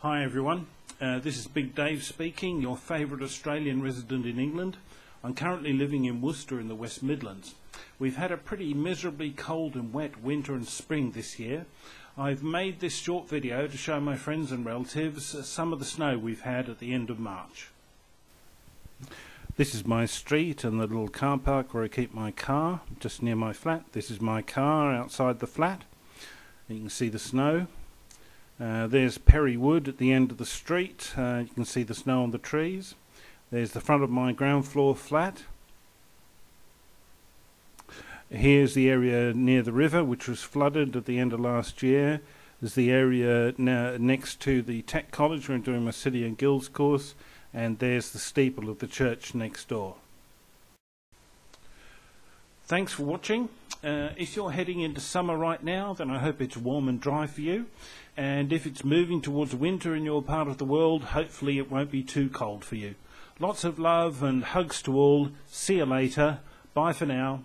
Hi everyone, uh, this is Big Dave speaking, your favourite Australian resident in England. I'm currently living in Worcester in the West Midlands. We've had a pretty miserably cold and wet winter and spring this year. I've made this short video to show my friends and relatives some of the snow we've had at the end of March. This is my street and the little car park where I keep my car, just near my flat. This is my car outside the flat. You can see the snow. Uh, there's Perry Wood at the end of the street. Uh, you can see the snow on the trees. There's the front of my ground floor flat. Here's the area near the river, which was flooded at the end of last year. There's the area next to the Tech College where I'm doing my City and Guilds course. And there's the steeple of the church next door. Thanks for watching. Uh, if you're heading into summer right now, then I hope it's warm and dry for you. And if it's moving towards winter in your part of the world, hopefully it won't be too cold for you. Lots of love and hugs to all. See you later. Bye for now.